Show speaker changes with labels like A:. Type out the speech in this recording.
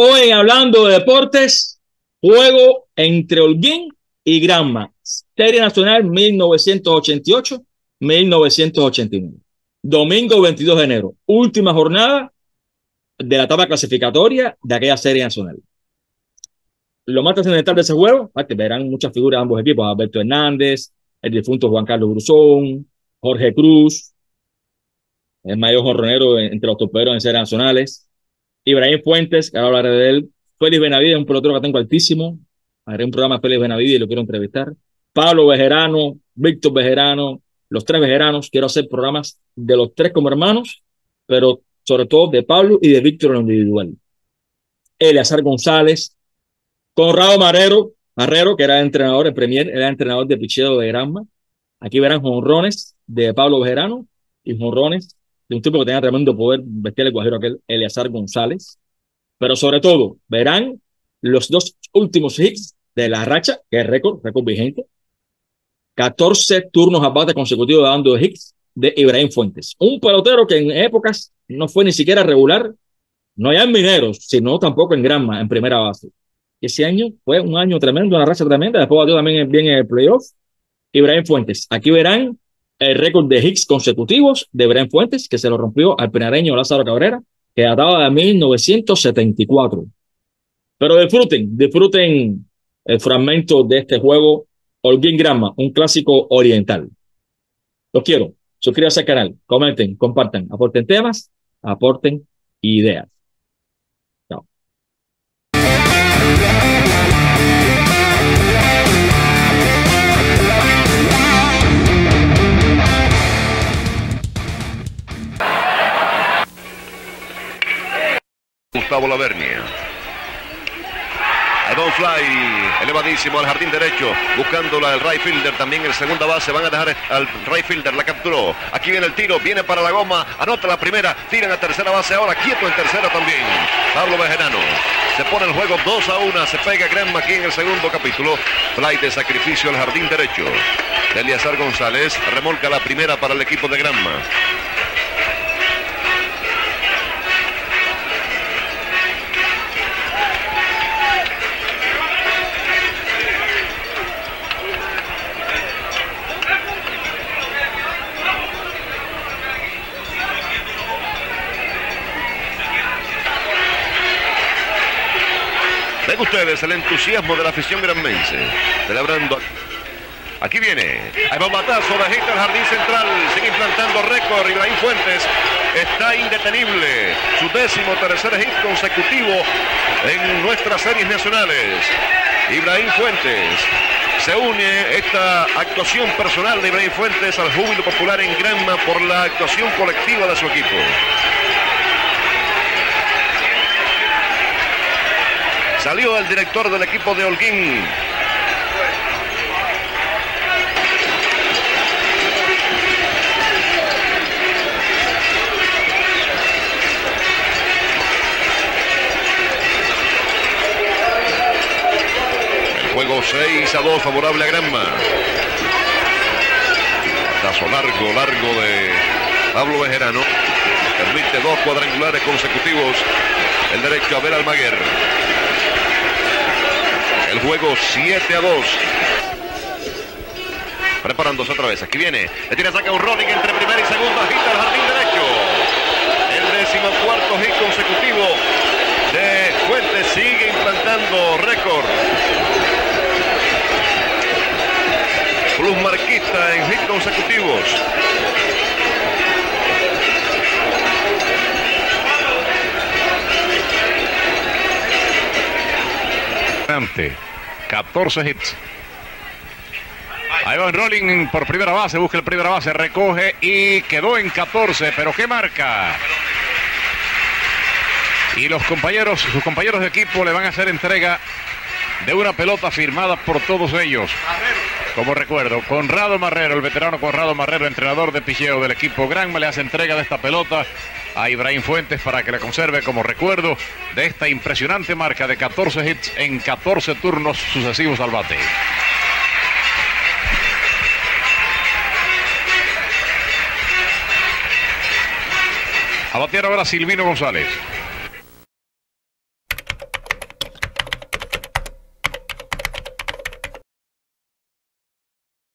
A: Hoy hablando de deportes, juego entre Holguín y Granma. Serie Nacional 1988-1989. Domingo 22 de enero. Última jornada de la etapa clasificatoria de aquella Serie Nacional. Lo más trascendental de ese juego, verán muchas figuras de ambos equipos. Alberto Hernández, el difunto Juan Carlos Bruzón, Jorge Cruz, el mayor jorronero entre los toperos en series nacionales. Ibrahim Fuentes, que ahora hablaré de él. Félix Benavides, un pelotero que tengo altísimo. Haré un programa de Félix Benavides y lo quiero entrevistar. Pablo Bejerano, Víctor Bejerano, los tres Bejeranos. Quiero hacer programas de los tres como hermanos, pero sobre todo de Pablo y de Víctor en lo individual. Eleazar González, Conrado Marrero, Marrero, que era entrenador en Premier, era entrenador de picheo de Granma. Aquí verán jonrones de Pablo Bejerano y jonrones de un tipo que tenía tremendo poder vestir el guajiro aquel, Eleazar González. Pero sobre todo, verán los dos últimos hits de la racha, que es récord, récord vigente. 14 turnos a bate consecutivos dando hits de Ibrahim Fuentes. Un pelotero que en épocas no fue ni siquiera regular, no ya en Mineros, sino tampoco en Granma, en primera base. Ese año fue un año tremendo, una racha tremenda. Después batió también bien en el playoff. Ibrahim Fuentes. Aquí verán el récord de hits consecutivos de Bren Fuentes, que se lo rompió al penareño Lázaro Cabrera, que databa de 1974. Pero disfruten, disfruten el fragmento de este juego Holguín Grama, un clásico oriental. Los quiero. Suscríbanse al canal, comenten, compartan, aporten temas, aporten ideas.
B: Gustavo Lavernia. A Don Fly, elevadísimo al jardín derecho, buscándola el right fielder, también el segunda base, van a dejar al right fielder, la capturó. Aquí viene el tiro, viene para la goma, anota la primera, tiran a tercera base ahora, quieto en tercera también. Pablo Bejerano, se pone el juego 2 a 1, se pega Granma aquí en el segundo capítulo. Fly de sacrificio al jardín derecho. Eliazar González remolca la primera para el equipo de Granma. Ven ustedes el entusiasmo de la afición granmense, celebrando. Aquí viene, hay bombatazo de hit al jardín central, sigue implantando récord, Ibrahim Fuentes está indetenible, su décimo tercer hit consecutivo en nuestras series nacionales. Ibrahim Fuentes se une esta actuación personal de Ibrahim Fuentes al júbilo popular en Granma por la actuación colectiva de su equipo. Salió el director del equipo de Holguín. El juego 6 a 2 favorable a Granma. Tazo largo, largo de Pablo Bejerano. Permite dos cuadrangulares consecutivos. El derecho a ver Almaguer. El juego 7 a 2. Preparándose otra vez. Aquí viene. Le tiene saca un rolling entre primera y segunda. Hit al jardín derecho. El décimo cuarto hit consecutivo de Fuentes. Sigue implantando récord. Plus marquista en hit consecutivos. 14 hits. Ahí va Rolling por primera base, busca el primera base, recoge y quedó en 14, pero ¿qué marca? Y los compañeros, sus compañeros de equipo le van a hacer entrega de una pelota firmada por todos ellos. Como recuerdo, Conrado Marrero, el veterano Conrado Marrero, entrenador de picheo del equipo Granma, le hace entrega de esta pelota a Ibrahim Fuentes para que la conserve como recuerdo de esta impresionante marca de 14 hits en 14 turnos sucesivos al bate. A batear ahora Silvino González.